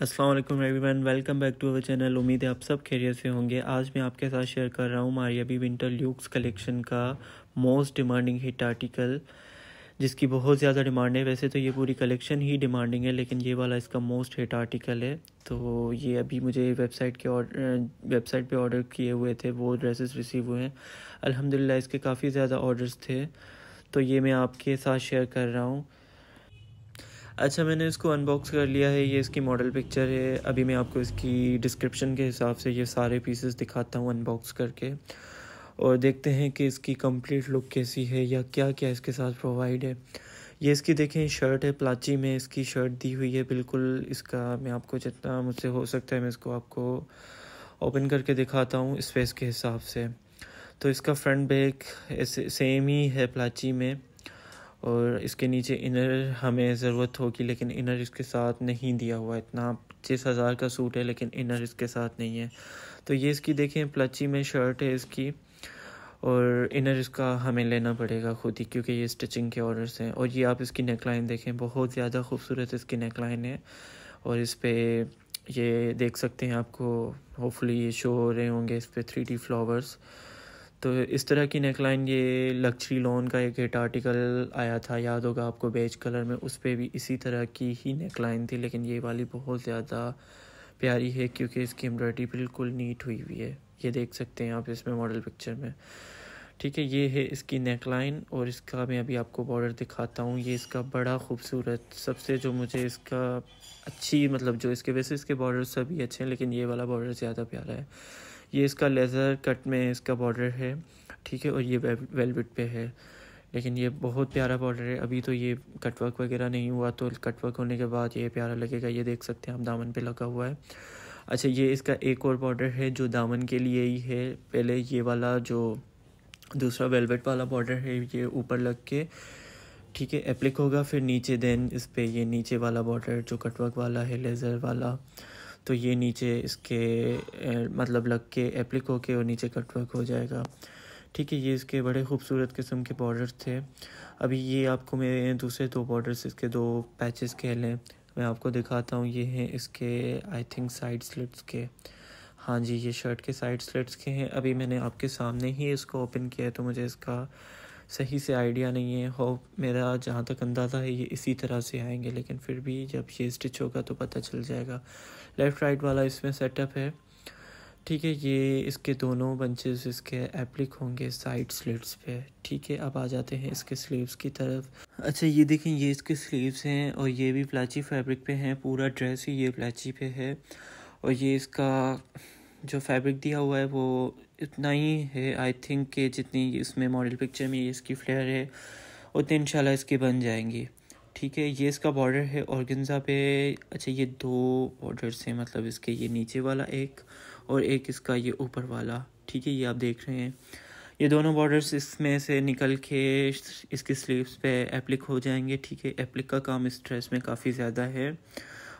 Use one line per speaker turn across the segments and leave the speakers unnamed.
Aslam everyone, welcome back to our channel. उम्मीद है आप सब खैरियत से होंगे। आज मैं आपके साथ शेयर कर रहा हूँ Maria B winter luxe collection का मोस्ट डिमांडिंग हिट आर्टिकल जिसकी बहुत ज़्यादा डिमांड है। वैसे तो ये पूरी कलेक्शन ही डिमांडिंग है, लेकिन ये वाला इसका मोस्ट हिट आर्टिकल है। तो ये अभी मुझे वेबसाइट के वेबसाइट पे ऑर्डर किए हुए थे, वो ड्रेसेस रिसीव हुए हैं। अल्हम्दुलिल्लाह, इसके काफ़ी ज़्यादा ऑर्डर्स थे। तो ये मैं आपके साथ शेयर कर रहा हूँ। अच्छा मैंने इसको अनबॉक्स कर लिया है। ये इसकी मॉडल पिक्चर है। अभी मैं आपको इसकी डिस्क्रिप्शन के हिसाब से ये सारे पीसेस दिखाता हूँ अनबॉक्स करके। और देखते हैं कि इसकी कंप्लीट लुक कैसी है या क्या क्या इसके साथ प्रोवाइड है। ये इसकी देखें शर्ट है प्लाची में इसकी शर्ट दी हुई है। बिल्कुल इसका मैं आपको जितना मुझसे हो सकता है मैं इसको आपको ओपन करके दिखाता हूँ स्पेस के हिसाब से। तो इसका फ्रंट बैक सेम ही है प्लाची में। और इसके नीचे इनर हमें ज़रूरत होगी लेकिन इनर इसके साथ नहीं दिया हुआ इतना पच्चीस हज़ार का सूट है, लेकिन इनर इसके साथ नहीं है। तो ये इसकी देखें, प्लची में शर्ट है इसकी और इनर इसका हमें लेना पड़ेगा खुद ही, क्योंकि ये स्टिचिंग के ऑर्डर्स हैं। और ये आप इसकी नेकलाइन देखें, बहुत ज़्यादा खूबसूरत इसकी नेकलाइन है। और इस पर ये देख सकते हैं आपको होपफुली ये शो हो रहे होंगे इस पर थ्री डी फ्लावर्स तो इस तरह की नेकलाइन, ये लक्चरी लोन का एक हिट आर्टिकल आया था, याद होगा आपको बेज कलर में, उस पर भी इसी तरह की ही नेकलाइन थी, लेकिन ये वाली बहुत ज़्यादा प्यारी है, क्योंकि इसकी एम्ब्रॉयडरी बिल्कुल नीट हुई हुई है। ये देख सकते हैं आप इसमें मॉडल पिक्चर में। ठीक है, ये है इसकी नेकलाइन और इसका मैं अभी आपको बॉर्डर दिखाता हूँ। ये इसका बड़ा खूबसूरत, सबसे जो मुझे इसका अच्छी मतलब जो इसके, वैसे इसके बॉर्डर सभी अच्छे हैं, लेकिन ये वाला बॉर्डर ज़्यादा प्यारा है। ये इसका लेज़र कट में इसका बॉर्डर है, ठीक है, और ये वेलवेट पे है। लेकिन ये बहुत प्यारा बॉर्डर है। अभी तो ये कटवर्क वगैरह नहीं हुआ तो कटवर्क होने के बाद ये प्यारा लगेगा। ये देख सकते हैं आप दामन पे लगा हुआ है। अच्छा ये इसका एक और बॉर्डर है, जो दामन के लिए ही है। पहले ये वाला जो दूसरा वेलवेट वाला बॉर्डर है, ये ऊपर लग के, ठीक है एप्लिक होगा। फिर नीचे देन इस पर ये नीचे वाला बॉर्डर, जो कटवर्क वाला है, लेज़र वाला। तो ये नीचे इसके मतलब लग के एप्लिक हो के और नीचे कटवर्क हो जाएगा। ठीक है, ये इसके बड़े खूबसूरत किस्म के बॉर्डर थे। अभी ये आपको मेरे दूसरे दो बॉर्डर्स इसके दो पैचेस कह लें। मैं आपको दिखाता हूँ, ये हैं इसके आई थिंक साइड स्लिट्स के। हाँ जी, ये शर्ट के साइड स्लिट्स के हैं। अभी मैंने आपके सामने ही इसको ओपन किया है तो मुझे इसका सही से आइडिया नहीं है, हो मेरा जहाँ तक अंदाज़ा है ये इसी तरह से आएँगे, लेकिन फिर भी जब ये स्टिच होगा तो पता चल जाएगा। लेफ़्ट राइट वाला इसमें सेटअप है। ठीक है, ये इसके दोनों बंचेस इसके एप्लिक होंगे साइड स्लिट्स पे। ठीक है, अब आ जाते हैं इसके स्लीव्स की तरफ़। अच्छा ये देखें, ये इसके स्लीव्स हैं और ये भी प्लाची फैब्रिक पे हैं, पूरा ड्रेस ही ये प्लाची पे है। और ये इसका जो फैब्रिक दिया हुआ है, वो इतना ही है आई थिंक कि जितनी इसमें मॉडल पिक्चर में इसकी फ्लेयर है, उतनी इंशाल्लाह इसकी बन जाएँगी। ठीक है, ये इसका बॉर्डर है और गंजा पे। अच्छा ये दो बॉर्डर्स हैं मतलब इसके ये नीचे वाला एक और एक इसका ये ऊपर वाला। ठीक है, ये आप देख रहे हैं। ये दोनों बॉर्डर्स इसमें से निकल के इसकी स्लीव्स पे एप्लिक हो जाएँगे। ठीक है एप्लिक का काम इस ड्रेस में काफ़ी ज़्यादा है।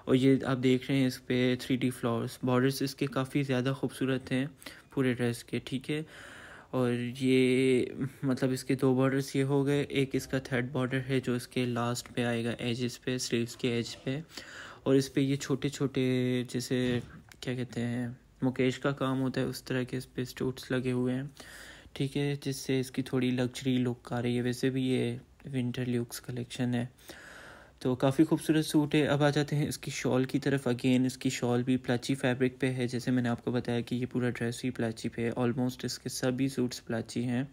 और ये आप देख रहे हैं इस पर थ्री डी फ्लावर्स बॉर्डर्स इसके काफ़ी ज़्यादा खूबसूरत हैं पूरे ड्रेस के, ठीक है? और ये मतलब इसके दो बॉर्डर्स ये हो गए, एक इसका थर्ड बॉर्डर है जो इसके लास्ट पे आएगा एजेस पे स्लीव्स के एज पे. और इस पर ये छोटे छोटे जैसे, क्या कहते हैं, मुकेश का काम होता है, उस तरह के इस पर स्टूट्स लगे हुए हैं, ठीक है? जिससे इसकी थोड़ी लग्जरी लुक आ रही है। वैसे भी ये विंटर लुक्स कलेक्शन है। तो काफ़ी खूबसूरत सूट है। अब आ जाते हैं इसकी शॉल की तरफ़ अगेन इसकी शॉल भी प्लाची फैब्रिक पे है। जैसे मैंने आपको बताया कि ये पूरा ड्रेस ही प्लाची पे है। ऑलमोस्ट इसके सभी सूट्स प्लाची हैं।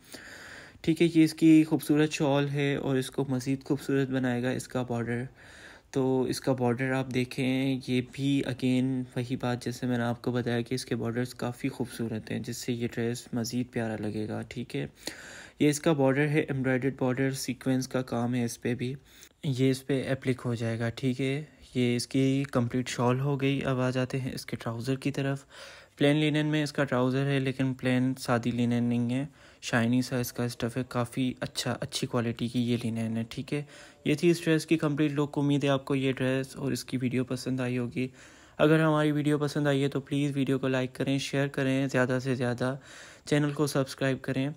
ठीक है, ये इसकी खूबसूरत शॉल है और इसको मज़ीद खूबसूरत बनाएगा इसका बॉर्डर तो इसका बॉर्डर आप देखें, ये भी अगेन वही बात जैसे मैंने आपको बताया कि इसके बॉर्डर्स काफ़ी खूबसूरत हैं, जिससे ये ड्रेस मज़ीद प्यारा लगेगा। ठीक है, ये इसका बॉर्डर है। एम्ब्रॉयडर्ड बॉर्डर सीक्वेंस का काम है इस पर भी। ये इस पर एप्लिक हो जाएगा, ठीक है? ये इसकी कंप्लीट शॉल हो गई, अब आ जाते हैं इसके ट्राउज़र की तरफ़। प्लेन लिनन में इसका ट्राउज़र है, लेकिन प्लेन सादी लिनन नहीं है। शाइनी सा इसका स्टफ़ है, काफ़ी अच्छा अच्छी क्वालिटी की ये लिनन है, ठीक है? ये थी इस ड्रेस की कंप्लीट लुक उम्मीद है आपको ये ड्रेस और इसकी वीडियो पसंद आई होगी। अगर हमारी वीडियो पसंद आई है तो प्लीज़ वीडियो को लाइक करें, शेयर करें, ज़्यादा से ज़्यादा चैनल को सब्सक्राइब करें।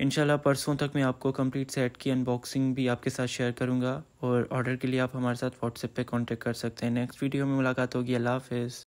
इन परसों तक मैं आपको कंप्लीट सेट की अनबॉक्सिंग भी आपके साथ शेयर करूँगा और ऑर्डर के लिए आप हमारे साथ व्हाट्सएप पर कांटेक्ट कर सकते हैं। नेक्स्ट वीडियो में मुलाकात होगी। अल्लाह हाफिज़।